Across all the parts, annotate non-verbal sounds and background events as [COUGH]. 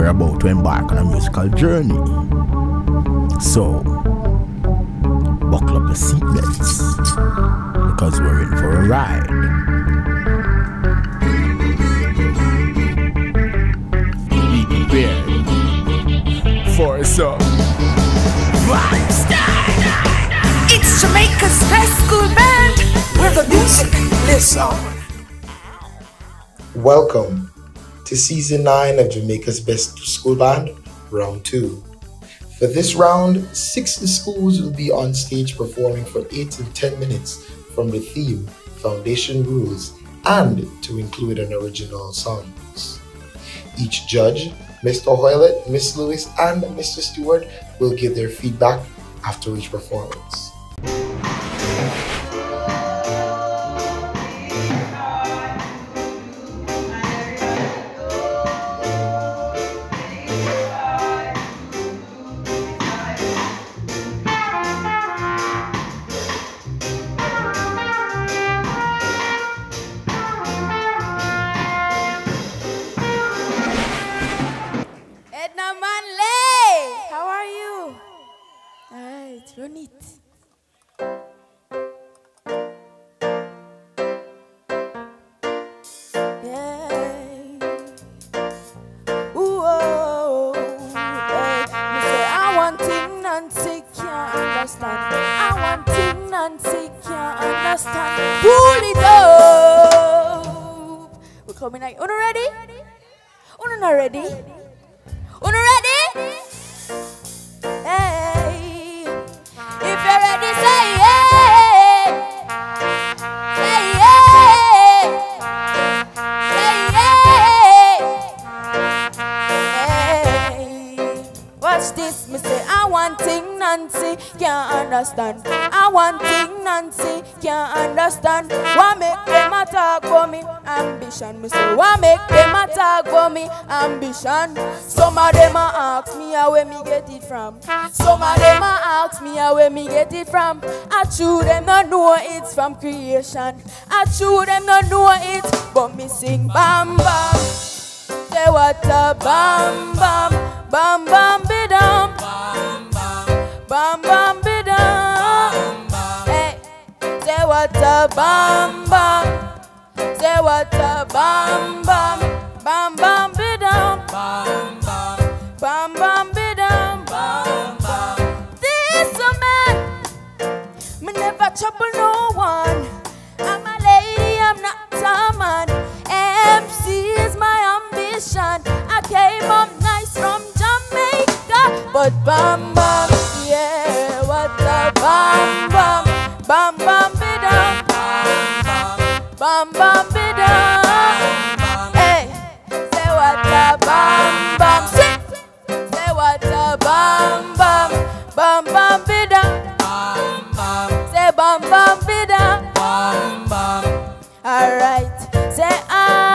we're about to embark on a musical journey. So, buckle up the seatbelts because we're in for a ride. Be for some It's Jamaica's best school band where the music lives on. Welcome to season 9 of Jamaica's Best School Band, round 2. For this round, 60 schools will be on stage performing for 8 to 10 minutes from the theme Foundation Rules and to include an original songs. Each judge, Mr. Hoylett, Miss Lewis, and Mr. Stewart will give their feedback after each performance. Nancy can't understand. I want thing Nancy can't understand. Pull it up. We're coming like, Uno ready? Uno not ready? Uno ready? Hey, want thing Nancy can't understand. I want thing Nancy can't understand. Why make them attack for me ambition? Me say why make them attack for me ambition? Some of them a ask me where me get it from. Some of them a ask me where me get it from. I true them not know it's from creation. I true them not know it, but me sing bam bam. Say what a bam bam, bam bam bidam, bam bam bam bidam. Hey, say what a bam bam, say what a bam bam, bam bam bidam, bam bam Bam bam bidam. This a man, me never trouble no one. I'm a lady, I'm not a man. MC is my ambition. I came up nice from Jamaica, but bam bam, bam bam, bam bam bidam, bam bam bidam. Hey, say what a bam bam, say, say what a bam bam, bam bam bidam. Say bam bam bidam. Alright, say ah. ah, ah.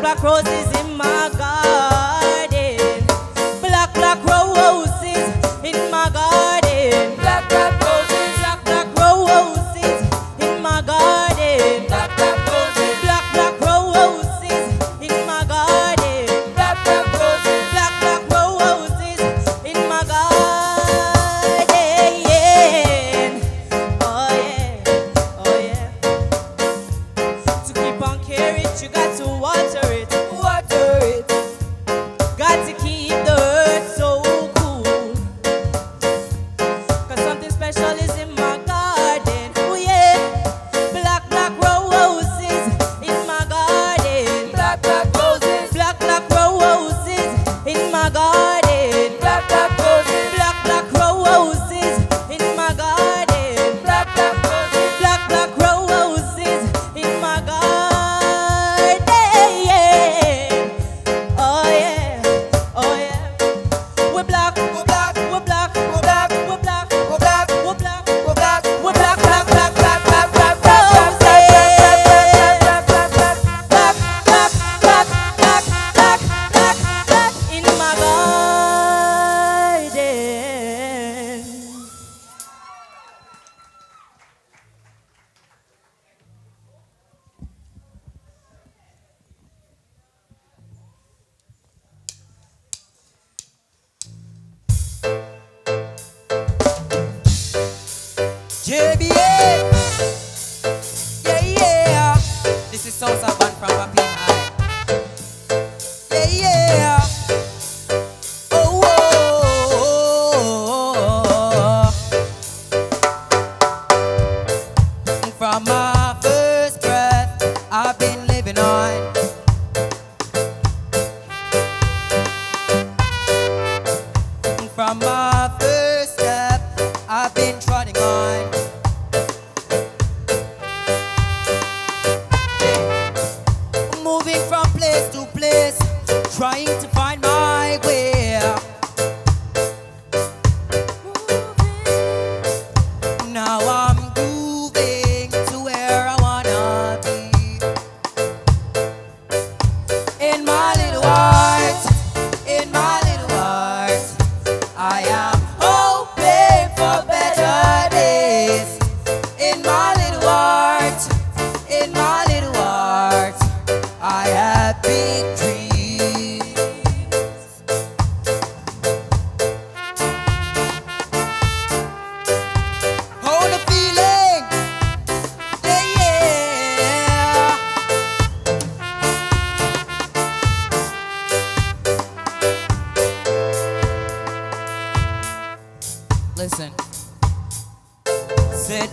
black roses in my garden. JBA. Yeah, yeah. This is Sounds Band from Papi.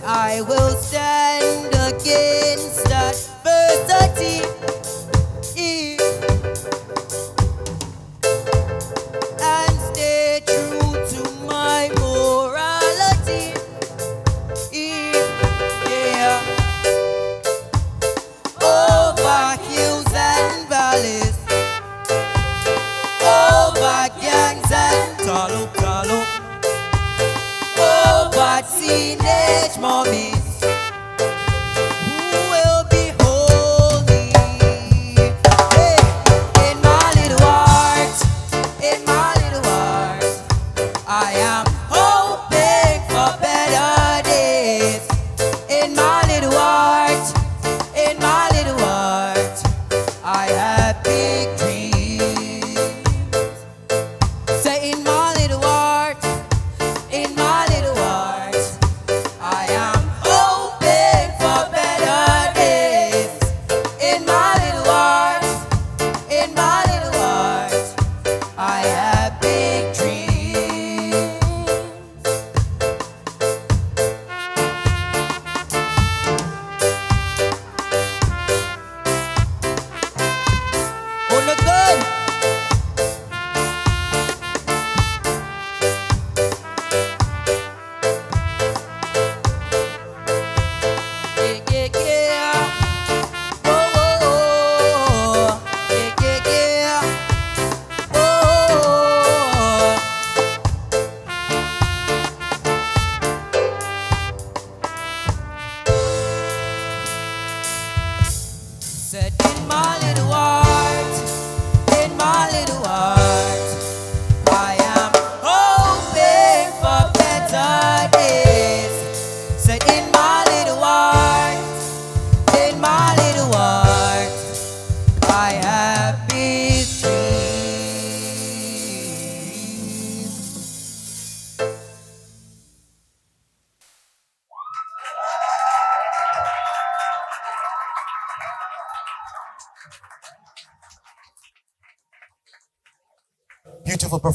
I will stand against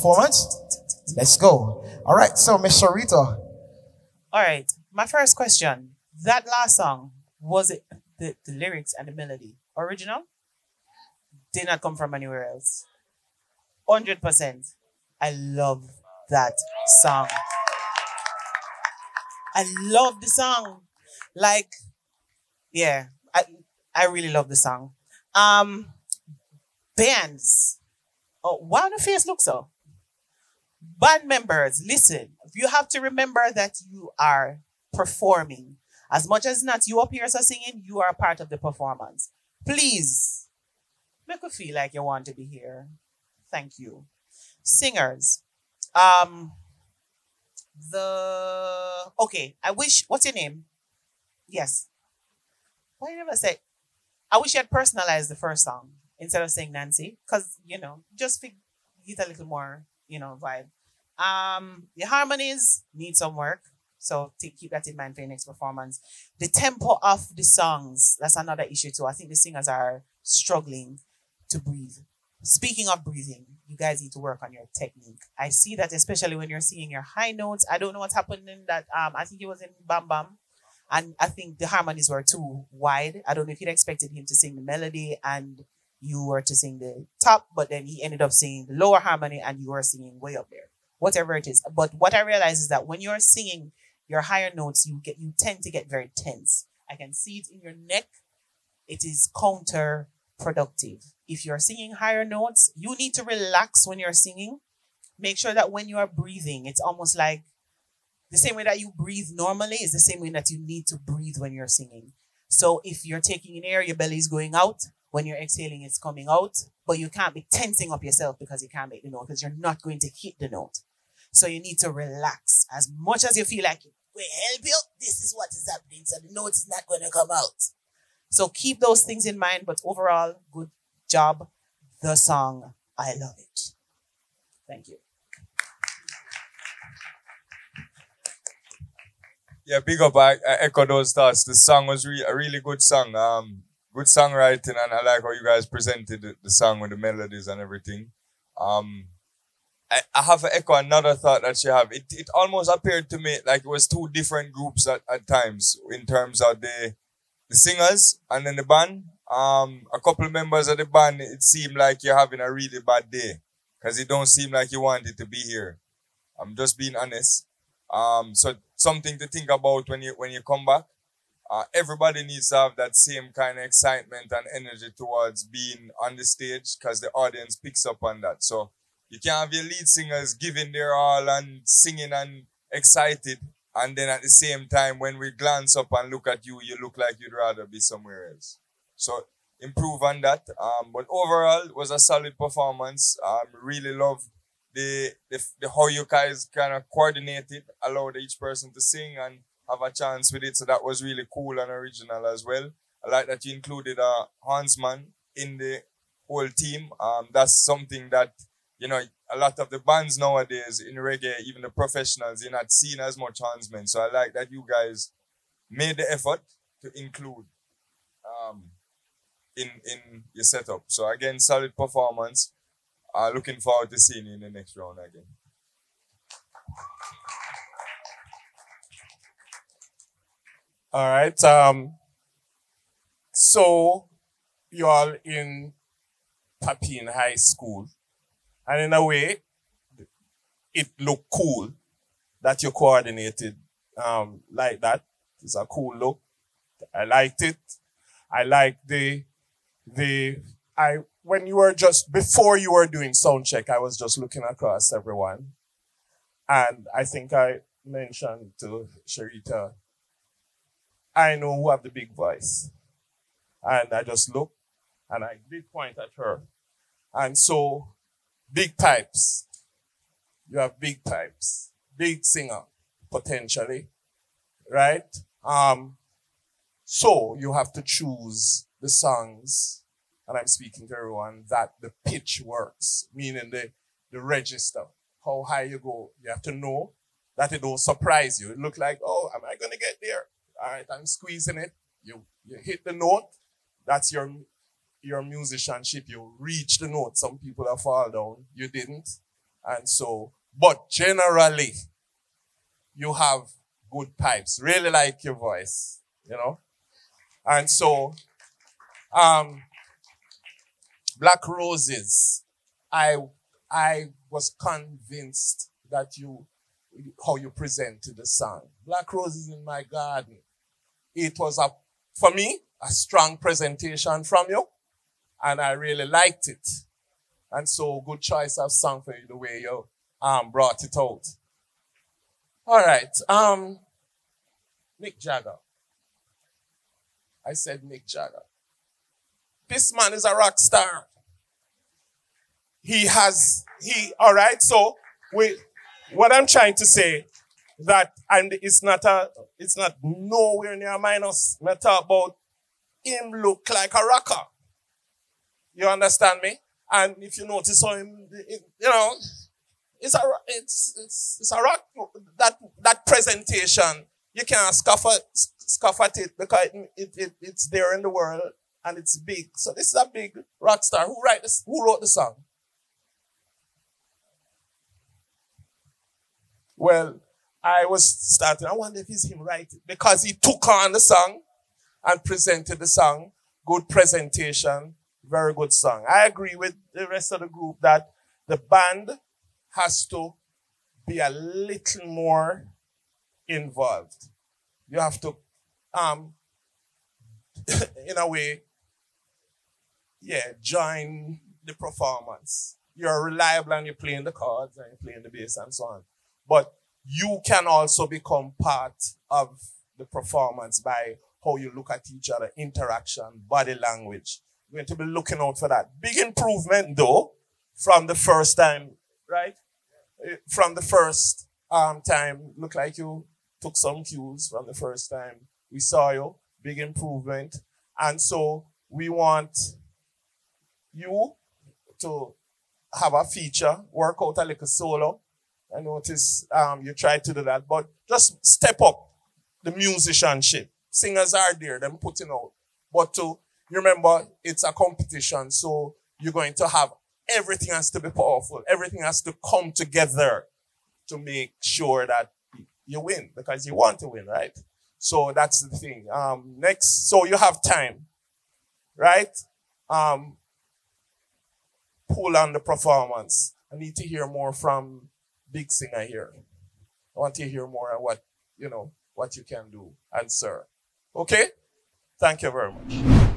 performance. Let's go. All right, so Miss Sharita. All right. My first question. That last song, was it the, the lyrics and the melody original? Did not come from anywhere else. 100%. I love that song. I love the song. Like, yeah, I I really love the song. Um, bands. Oh, why the face look so? Band members, listen. You have to remember that you are performing. As much as not you up here so singing, you are a part of the performance. Please, make you feel like you want to be here. Thank you. Singers. Um the okay, I wish what's your name? Yes. Why did you never say I wish you had personalized the first song instead of saying Nancy. Cause you know, just fig- get a little more, you know, vibe. Um the harmonies need some work. So keep that in mind for your next performance. The tempo of the songs, that's another issue too. I think the singers are struggling to breathe. Speaking of breathing, you guys need to work on your technique. I see that especially when you're singing your high notes. I don't know what's happening that um I think it was in Bam Bam. And I think the harmonies were too wide. I don't know if you'd expected him to sing the melody and you were to sing the top, but then he ended up singing the lower harmony and you were singing way up there. Whatever it is. But what I realize is that when you're singing your higher notes, you get you tend to get very tense. I can see it in your neck. It is counterproductive. If you're singing higher notes, you need to relax when you're singing. Make sure that when you are breathing, it's almost like the same way that you breathe normally is the same way that you need to breathe when you're singing. So if you're taking in air, your belly is going out. When you're exhaling, it's coming out. But you can't be tensing up yourself because you can't make the note because you're not going to hit the note. So you need to relax as much as you feel like it will help you. This is what is happening. So the note is not going to come out. So keep those things in mind. But overall, good job. The song, I love it. Thank you. Yeah, big up. I, I echo those thoughts. The song was re- a really good song. Um, good songwriting, and I like how you guys presented the, the song with the melodies and everything. Um, I, I have to echo another thought that you have. It it almost appeared to me like it was two different groups at, at times in terms of the the singers and then the band. Um, a couple of members of the band, it seemed like you're having a really bad day because it don't seem like you wanted to be here. I'm just being honest. Um, so something to think about when you when you come back. Uh, everybody needs to have that same kind of excitement and energy towards being on the stage because the audience picks up on that. So you can't have your lead singers giving their all and singing and excited, and then at the same time, when we glance up and look at you, you look like you'd rather be somewhere else. So improve on that. Um, but overall, it was a solid performance. Um, really love the, the the how you guys kind of coordinated, allowed each person to sing and have a chance with it. So that was really cool and original as well. I like that you included a Hornsman in the whole team. Um, that's something that you know a lot of the bands nowadays in reggae, even the professionals, you're not seen as much Hornsmen. So I like that you guys made the effort to include um in in your setup. So again, solid performance. Uh, looking forward to seeing you in the next round again. All right. Um, so you all in Papine High School, and in a way, it looked cool that you coordinated um, like that. It's a cool look. I liked it. I liked the the I when you were just before you were doing sound check, I was just looking across everyone, and I think I mentioned to Sharita I know who have the big voice. And I just look And I did point at her. And so, big pipes. You have big pipes. Big singer, potentially. Right? Um, so you have to choose the songs, and I'm speaking to everyone, that the pitch works, meaning the, the register, how high you go. You have to know that it don't surprise you. It look like, oh, am I gonna get there? All right, I'm squeezing it. You you hit the note. That's your your musicianship. You reach the note. Some people have fall down. You didn't, and so. But generally, you have good pipes. Really like your voice, you know. And so, um, Black Roses, I I was convinced that you how you presented the song. Black Roses in my garden. It was a for me a strong presentation from you, and I really liked it. And so, good choice of song for you the way you um, brought it out. All right, um, Mick Jagger. I said Mick Jagger. This man is a rock star. He has, he, all right, so we, what I'm trying to say that, and it's not a, it's not nowhere near minus. Me talk about him look like a rocker. You understand me? And if you notice how him, you know, it's a, it's, it's, it's a rock, that, that presentation, you can't scoff at, scoff at it because it, it, it, it's there in the world and it's big. So this is a big rock star. Who write this? Who wrote the song? Well, I was starting. I wonder if it's him writing because he took on the song and presented the song. Good presentation, very good song. I agree with the rest of the group that the band has to be a little more involved. You have to, um, [LAUGHS] in a way, yeah, join the performance. You're reliable and you're playing the cards and you're playing the bass and so on. But you can also become part of the performance by how you look at each other, interaction, body language. We're going to be looking out for that. Big improvement though, from the first time, right? Eh, From the first um, time, look like you took some cues from the first time we saw you. Big improvement. And so we want you to have a feature, work out a little solo. I notice um, you try to do that, but just step up the musicianship. Singers are there, them putting out. But to you remember, it's a competition, so you're going to have everything has to be powerful. Everything has to come together to make sure that you win because you want to win, right? So that's the thing. Um, next, so you have time, right? Um, pull on the performance. I need to hear more from Big Singer here. I want to hear more on what, you know, what you can do and sir. Okay? Thank you very much.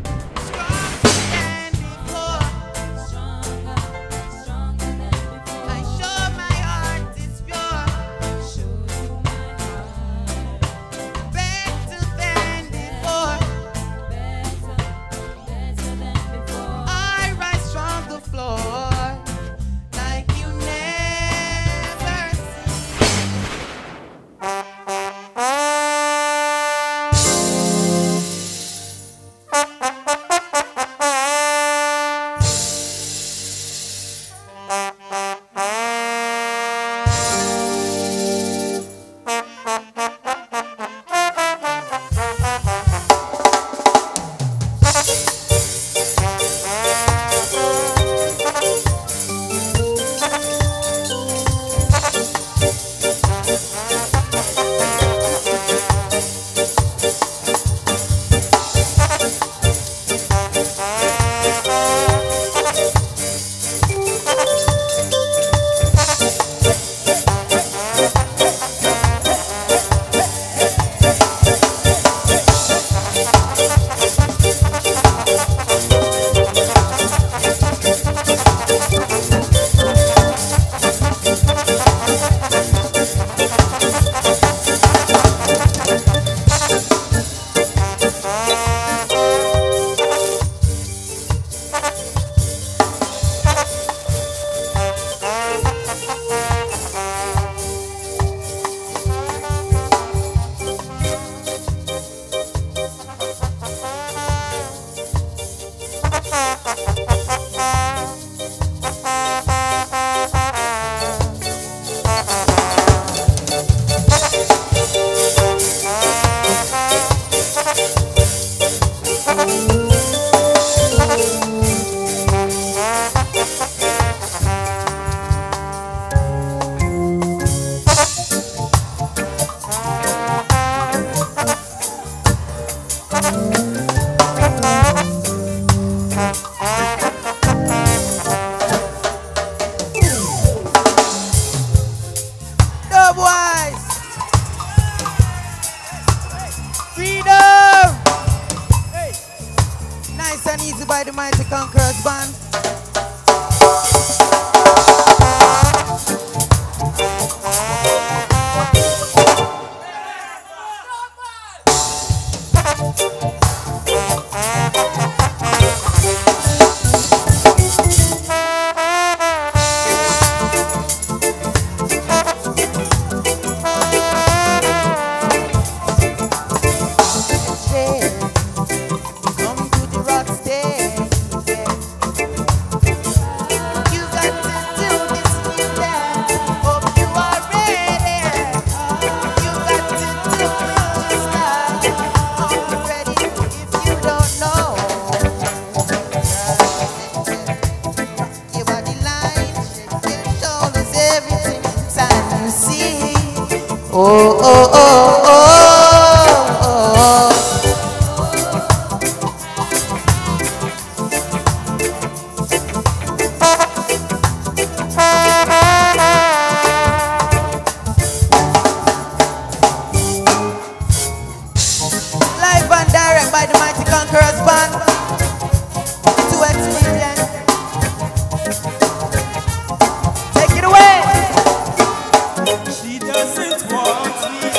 Doesn't want me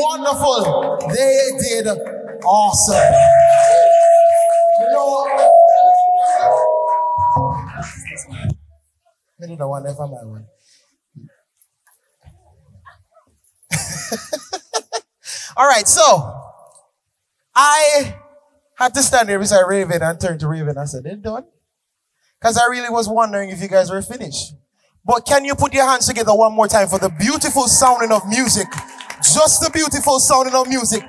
wonderful. They did awesome. You know, did the one ever my one. [LAUGHS] All right, so I had to stand there beside Raven and turn to Raven. I said, They're done. Because I really was wondering if you guys were finished. But can you put your hands together one more time for the beautiful sounding of music? Just the beautiful sounding of music.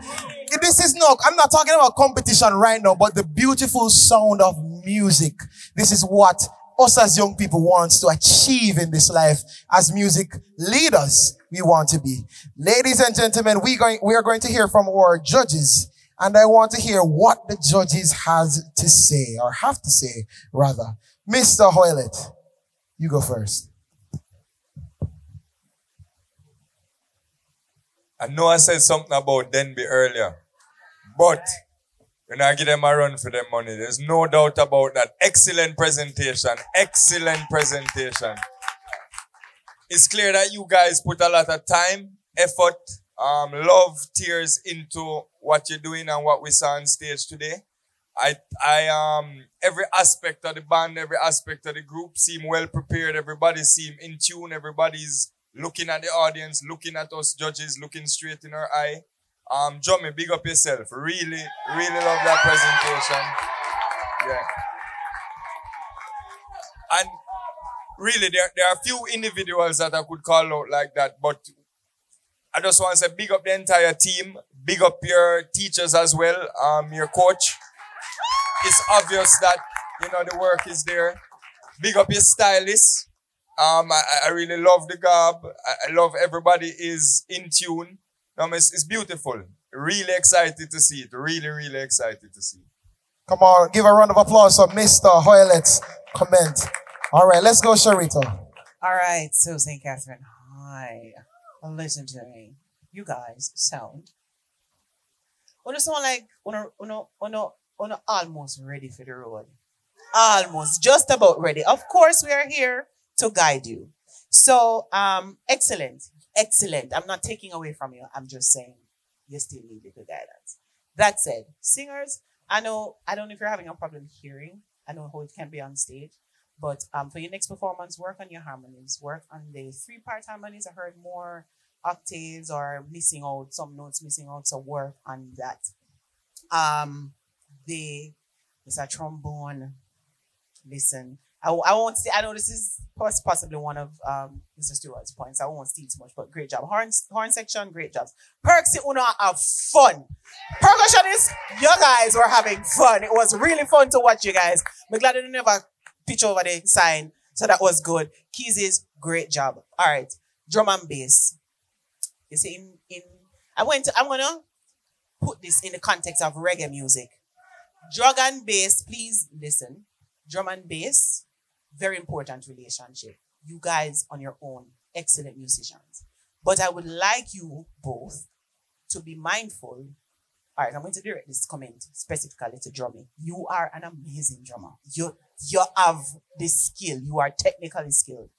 This is not, I'm not talking about competition right now, but the beautiful sound of music. This is what us as young people wants to achieve in this life as music leaders. We want to be. Ladies and gentlemen, we going, we are going to hear from our judges and I want to hear what the judges has to say or have to say rather. Mr. Hoylett, you go first. I know I said something about Denby earlier, but when I give them a run for their money, there's no doubt about that. Excellent presentation, excellent presentation. It's clear that you guys put a lot of time, effort, um, love, tears into what you're doing and what we saw on stage today. I, I, um, every aspect of the band, every aspect of the group seem well prepared. Everybody seem in tune. Everybody's looking at the audience, looking at us judges, looking straight in our eye. Um, Jummy, big up yourself. Really, really love that presentation. Yeah. And really, there, there are a few individuals that I could call out like that, but I just want to say big up the entire team. Big up your teachers as well, um, your coach. It's obvious that, you know, the work is there. Big up your stylist. Um, I, I really love the garb. I, I love everybody is in tune. Um, it's, it's beautiful. Really excited to see it. Really, really excited to see it. Come on, give a round of applause for Mr. Hoylett's comment. All right, let's go, Sharita. All right, so St. Catherine, hi. Listen to me. You guys sound. When sound like when when when when almost ready for the road. Almost, just about ready. Of course, we are here to guide you. So, um, excellent, excellent. I'm not taking away from you. I'm just saying you still need a little guidance. That said, singers, I know, I don't know if you're having a problem hearing. I know how it can be on stage. But um, for your next performance, work on your harmonies. Work on the three part harmonies. I heard more octaves or missing out, some notes missing out. So work on that. Um, the, there's a trombone. Listen, I, I won't say, I know this is possibly one of um, Mr. Stewart's points. I won't steal too much, but great job. Horn, horn section, great jobs. Perks, know, have fun. Percussionists, you guys were having fun. It was really fun to watch you guys. I'm glad you never pitch over the sign, so that was good. Keys is great job. All right, drum and bass. You see, in, in I went. To, I'm gonna put this in the context of reggae music. Drum and bass, please listen. Drum and bass, very important relationship. You guys on your own, excellent musicians. But I would like you both to be mindful. All right, I'm going to direct this comment specifically to drumming. You are an amazing drummer. You you have the skill. You are technically skilled.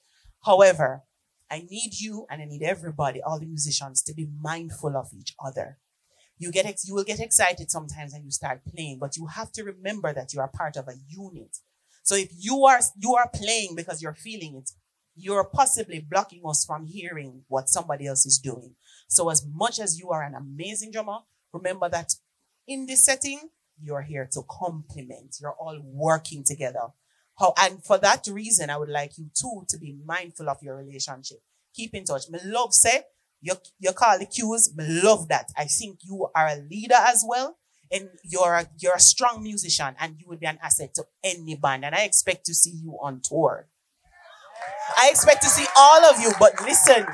However, I need you and I need everybody, all the musicians, to be mindful of each other. You get ex- you will get excited sometimes and you start playing, but you have to remember that you are part of a unit. So if you are you are playing because you're feeling it, you're possibly blocking us from hearing what somebody else is doing. So as much as you are an amazing drummer, remember that in this setting, you're here to complement. You're all working together. How, and for that reason, I would like you too to be mindful of your relationship. Keep in touch. Me love say you you call the cues. Me love that. I think you are a leader as well, and you're a, you're a strong musician, and you will be an asset to any band. And I expect to see you on tour. I expect to see all of you. But listen,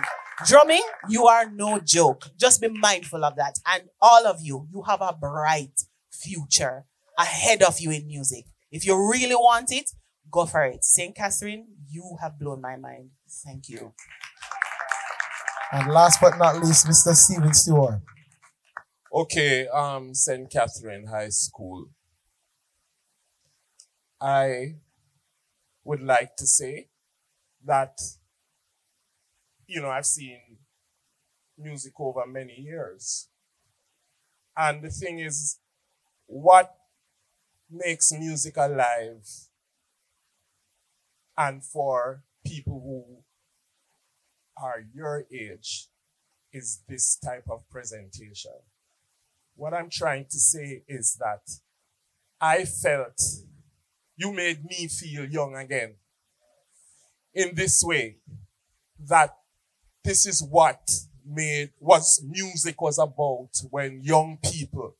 drumming, you are no joke. Just be mindful of that. And all of you, you have a bright future ahead of you in music. If you really want it, go for it. St. Catherine, you have blown my mind. Thank you. And last but not least, Mr. Steven Stewart. Okay, um, St. Catherine High School. I would like to say that, you know, I've seen music over many years. And the thing is, what makes music alive and for people who are your age is this type of presentation. What I'm trying to say is that I felt you made me feel young again in this way that this is what made was music was about when young people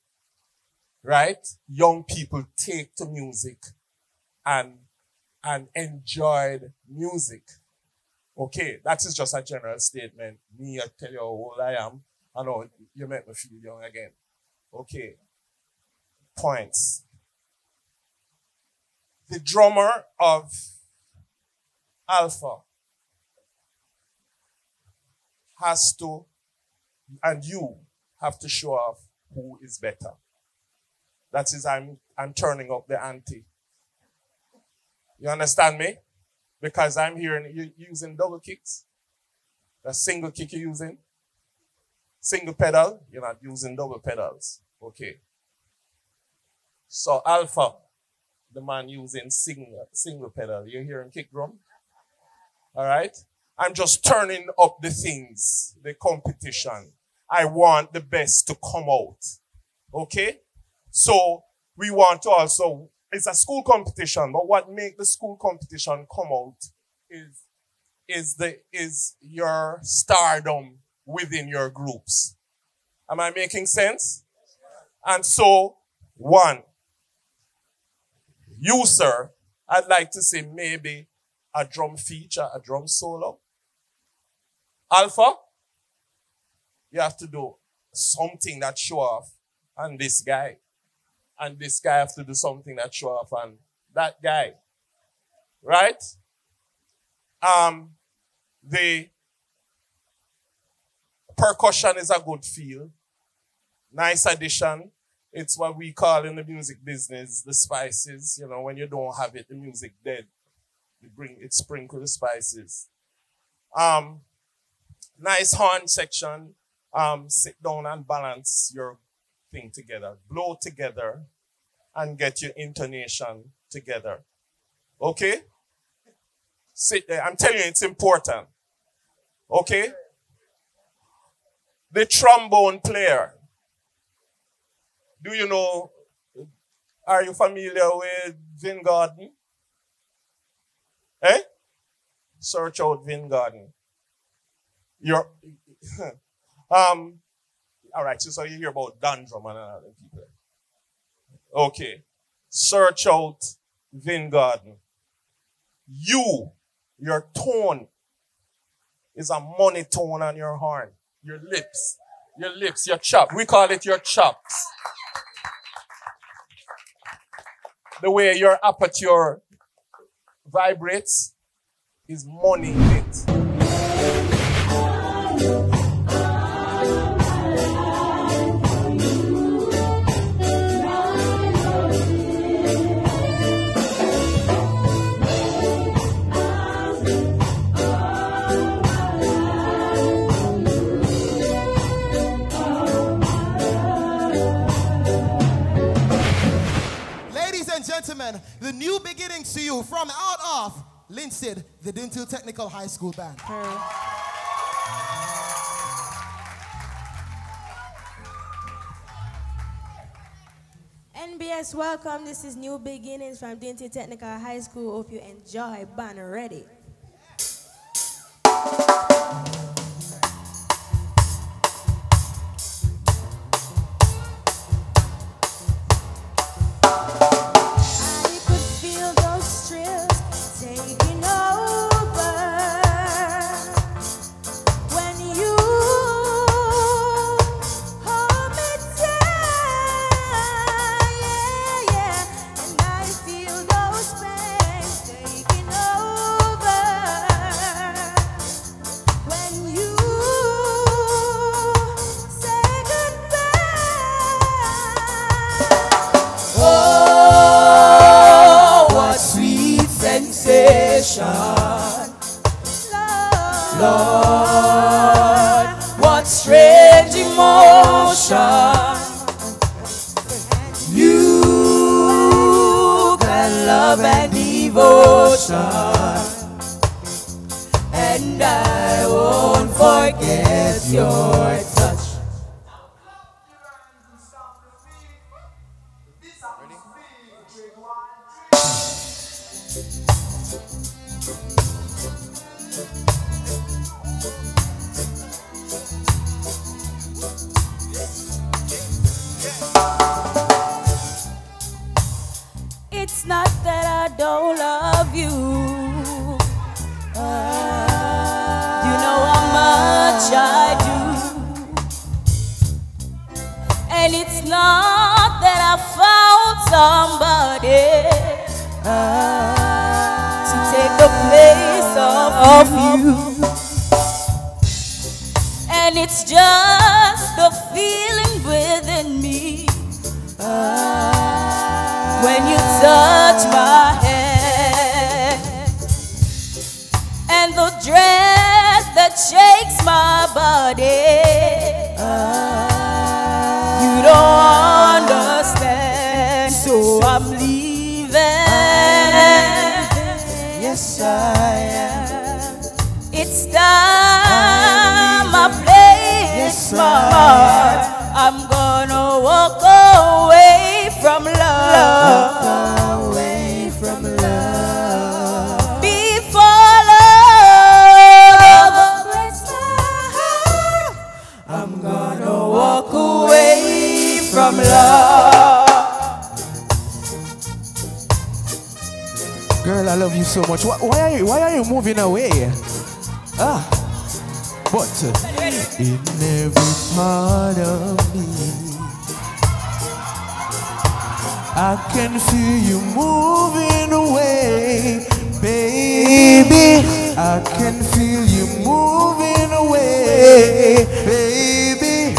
right young people take to music and and enjoyed music Okay, that is just a general statement. Me, I tell you how old I am. I know you make me feel young again. Okay. Points. The drummer of Alpha has to, and you have to show off who is better. That is, I'm, I'm turning up the ante. You understand me? Because I'm hearing you using double kicks. The single kick you're using. Single pedal, you're not using double pedals. Okay. So Alpha, the man using single, single pedal. You're hearing kick drum? All right. I'm just turning up the things, the competition. I want the best to come out. Okay? So we want to also, it's a school competition, but what make the school competition come out is, is the, is your stardom within your groups. Am I making sense? And so, one, you, sir, I'd like to say maybe a drum feature, a drum solo. Alpha, you have to do something that show off on this guy. And this guy have to do something that show off on that guy. Right? Um, the percussion is a good feel. Nice addition. It's what we call in the music business the spices. You know, when you don't have it, the music dead. You bring it, sprinkle the spices. Um, nice horn section. Um, sit down and balance your thing together. Blow together and get your intonation together. Okay? Sit there. I'm telling you, it's important. Okay? The trombone player. Do you know? Are you familiar with Vin Gordon? Eh? Search out Vin Gordon. You're, [LAUGHS] um, all right, so, you hear about Don Drummond and other people. Okay. Search out Vin Gordon. You, your tone is a monotone on your horn. Your lips. Your lips, your chop. We call it your chops. The way your aperture vibrates is money gentlemen, the new beginnings to you from out of Linstead, the Dinthill Technical High School Band. NBS, welcome. This is New Beginnings from Dinthill Technical High School. Hope you enjoy. Band ready. It's not that I don't love you. You know how much I do. And it's not that I found somebody to take the place of, of you. And it's just the feeling. Touch my hand and the dress that shakes my body. You don't understand, so I'm leaving. Yes, I am. It's time I play it smart. I'm you so much. Why, why are you why are you moving away? Ah. But in every part of me, I can feel you moving away, baby. I can feel you moving away, baby.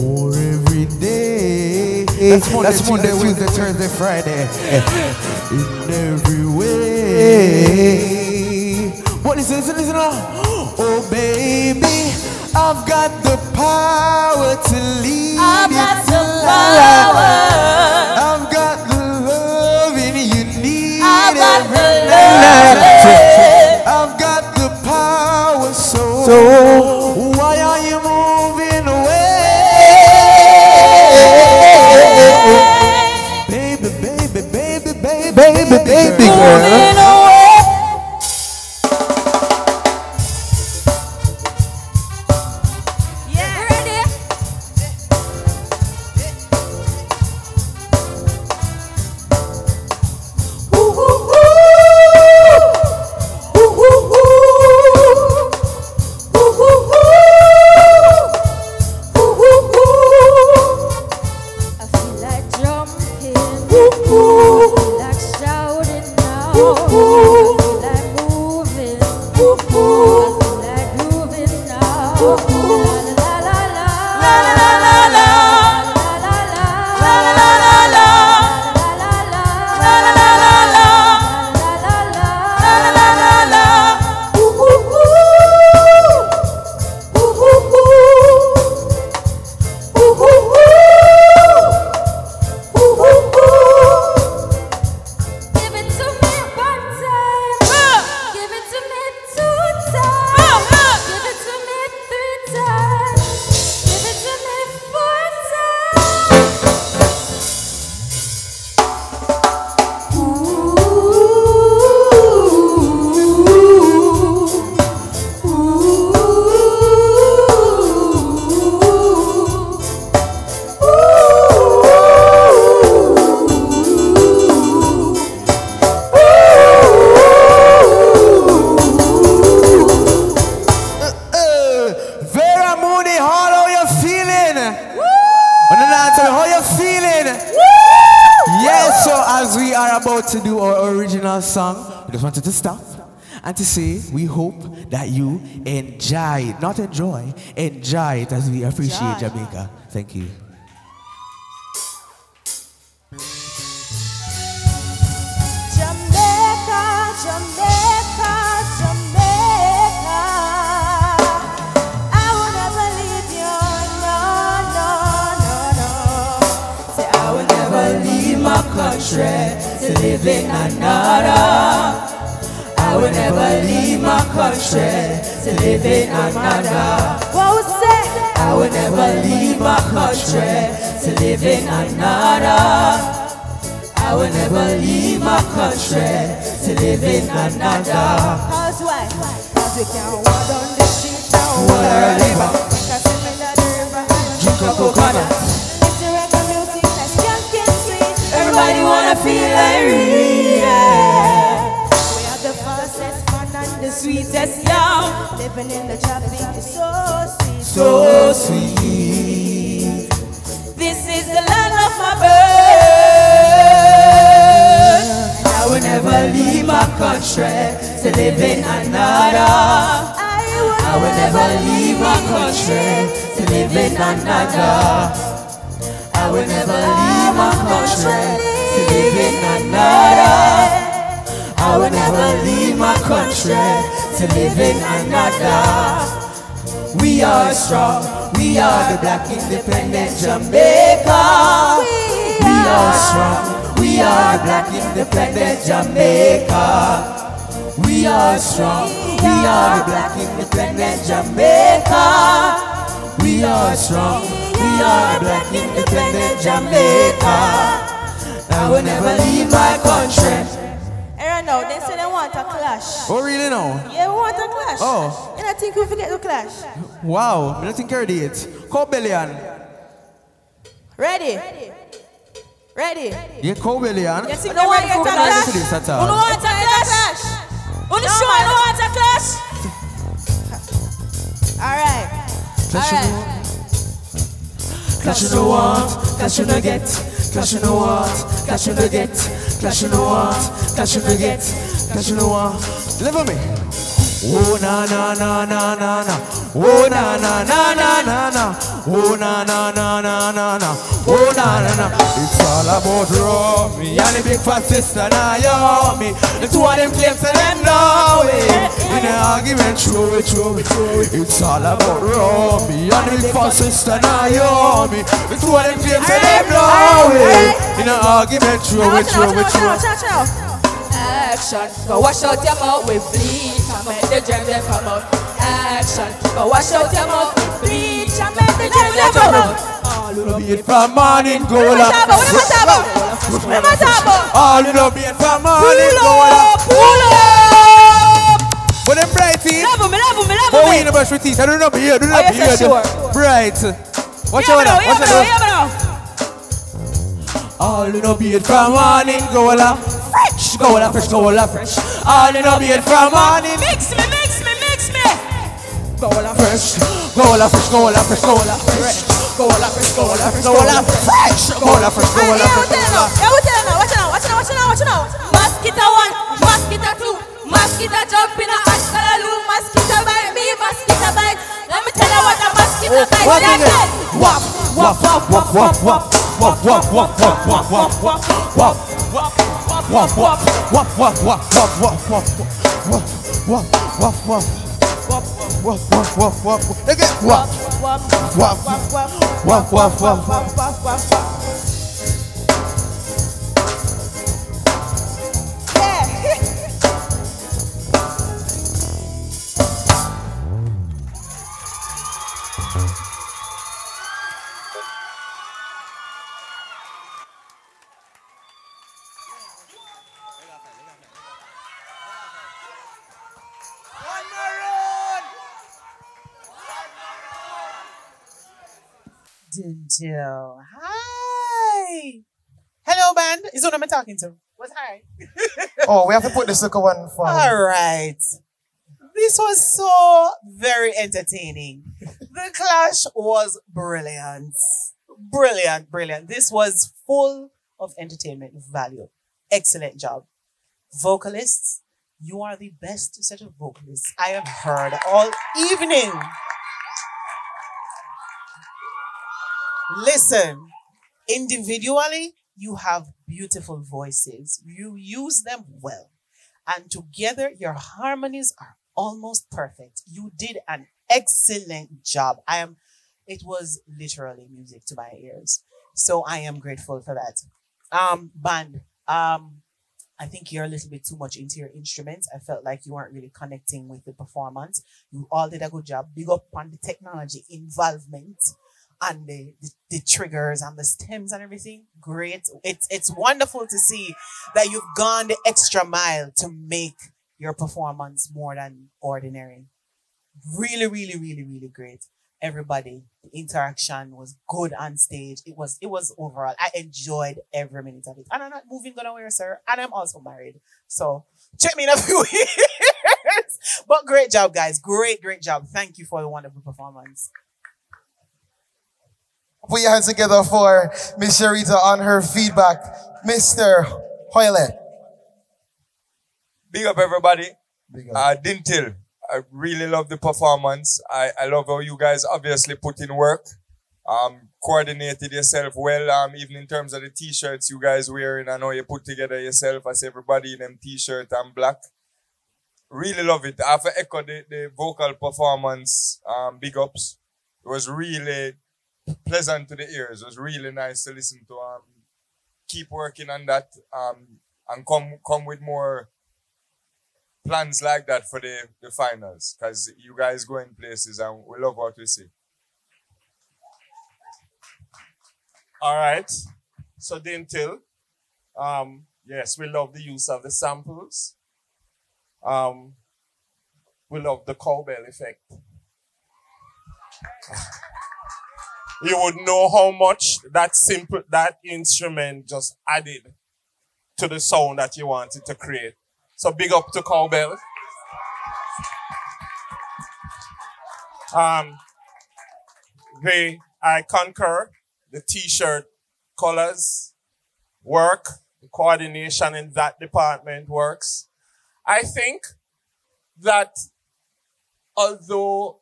More every day. That's Monday, That's Monday, Tuesday, Tuesday, Thursday, Friday. [LAUGHS] In every way. What is this? Listen, listen. Oh, baby, I've got the power to lead I've you got to the love. power. I've got the loving you need I've got every the night. loving. I've got the power, so, why baby, and to say we hope that you enjoy it. Not enjoy, enjoy it as we appreciate Jamaica. Thank you. Live in another. What would say? I will never leave my country to live in another. I will never leave my country to live in another. Cause why? Cause we can't walk down the street now. Water a river. Cause we in the river. Drink a coconut. Listen music that's young and sweet. Everybody wanna feel like real sweetest love. Living in the traffic is so sweet. So sweet. This is the land of my birth. And I will never leave my country to live in another. I will never leave my country to live in another. I will never leave my country to live in another. I will never leave my country to live in another. We are strong. We are the black independent Jamaica. We are strong. We are black independent Jamaica. We are strong. We are the black independent Jamaica. We are strong. We are black independent Jamaica. I will never leave my country. Aaron, now, they say they want a clash. Oh, really now? Yeah, we want a clash. Oh. You don't think we forget to clash? Wow, I don't think I heard it. Cobellian. Ready? Ready? Yeah, Cobellian. You don't want to get a Not clash? to this at You don't want a clash? You sure you don't want a clash? All right. Clash All you right. Clash you no want, clash you no get. Clash you no want, clash you no get. Clash you no want, clash you no get. Clash you no want. Live me. Oh na na na na na na. Oh na na na na na na. Oh na na na na na na. Oh na na na. It's all about Romy and the big fat sister Naomi. The two of them claims and them know it. In the argument, true it, true it, true it. It's all about Romy and the big fat sister Naomi. The two of them claims and them know it. In the argument, true it, true it, true it. Action, go wash out your mouth with bleach and make the germs them come out. Action, go wash out your mouth with bleach and make the germs them come out. All you know be it from morning go up. All you know be it from morning go up. Pull up. But them bright teeth. Love me, love me, love But we me. in the brush with teeth. I don't know be here. Do Oh, not be here. Bright. Watch out. bro, oh, Watch yeah, oh, bro, out. yeah. Oh. All you know be it from morning go up. Fresh go up, fresh go up, fresh. All you know be it from morning. Mix me, mix me, mix me. Go up, fresh. Go up, fresh. Go up, fresh. Go up, fresh. Go up, fresh. Go up, fresh. Go up, fresh. Go up, fresh. Go yeah, fresh. we tell you now. Yeah, we tell now. Watch now, watch now, watch now, watch now. Mosquito one, mosquito two, mosquito jump in a hot callaloo, mosquito bite me, mosquito bite. Let me tell you what a mosquito bite. What is it? yeah. Wap, wap, wap, wap, wap, wap, wap, wap, wap, wap, wap, wap, wap, wap, wap, wap, wap, wap, wap, wap, wap, wap, wap, wap, wap, wap, wap. Wap, wap, wap, wap, wap. Again, wap, wap, wap, wap, wap, wap, wap. Dinthill. Hi. Hello, band. Is who am I talking to? What's hi? [LAUGHS] Oh, we have to put the second one for. All right. This was so very entertaining. The clash was brilliant. Brilliant, brilliant. This was full of entertainment value. Excellent job. Vocalists, you are the best set of vocalists I have heard all evening. Listen, individually, you have beautiful voices. You use them well. And together, your harmonies are almost perfect. You did an excellent job. I am, it was literally music to my ears. So I am grateful for that. Um, band, um, I think you're a little bit too much into your instruments. I felt like you weren't really connecting with the performance. You all did a good job. Big up on the technology involvement and the, the, the triggers and the stems and everything. Great. It's it's wonderful to see that you've gone the extra mile to make your performance more than ordinary. Really, really, really, really great. Everybody, the interaction was good on stage. It was it was overall. I enjoyed every minute of it. And I'm not moving gonna wear, sir. And I'm also married. So check me in a few [LAUGHS] years. but great job, guys. Great, great job. Thank you for the wonderful performance. Put your hands together for Miss Sharita on her feedback. Mr. Hoyle. Big up everybody. Big up. Uh, Dinthill, I really love the performance. I, I love how you guys obviously put in work. Um, coordinated yourself well, um, even in terms of the t-shirts you guys wearing. I know you put together yourself as everybody in them t-shirt and black. Really love it. I have to echo the, the vocal performance, um, big ups. It was really pleasant to the ears. It was really nice to listen to. Um, keep working on that, um, and come come with more plans like that for the, the finals because you guys go in places and we love what we see. All right. So Dinthill, um, yes, we love the use of the samples. Um, we love the cowbell effect. You would know how much that simple that instrument just added to the sound that you wanted to create. So big up to cowbell. Um, they, I concur. The t-shirt colors work. The coordination in that department works. I think that although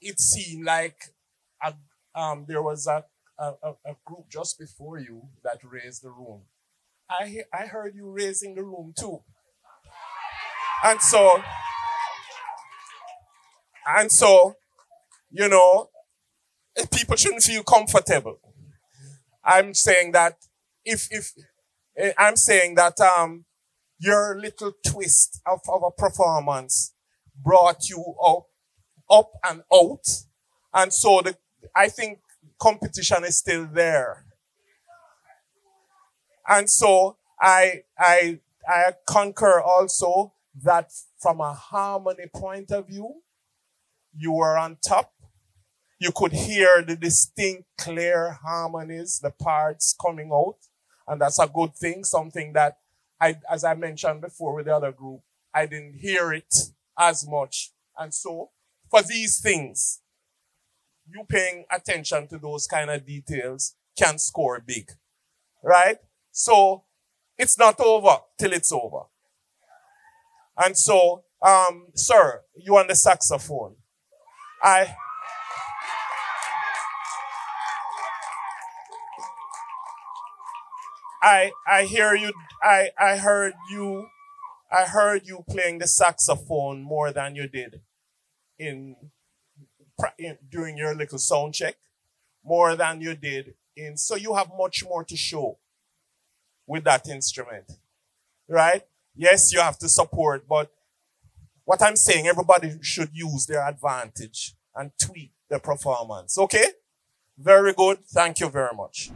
it seemed like a, um, there was a, a, a group just before you that raised the room, I, I heard you raising the room too. And so, and so, you know, eh, people shouldn't feel comfortable. I'm saying that if, if, eh, I'm saying that, um, your little twist of our performance brought you up, up and out. And so the, I think competition is still there. And so I, I, I concur also that from a harmony point of view, you were on top. You could hear the distinct, clear harmonies, the parts coming out. And that's a good thing, something that I, as I mentioned before with the other group, I didn't hear it as much. And so for these things, you paying attention to those kind of details can score big. Right? So it's not over till it's over. And so, um, sir, you on the saxophone. I, I, I hear you, I, I heard you, I heard you playing the saxophone more than you did in, during your little sound check, more than you did in, so you have much more to show with that instrument, right? Yes, you have to support, but what I'm saying, everybody should use their advantage and tweak their performance. Okay? Very good. Thank you very much.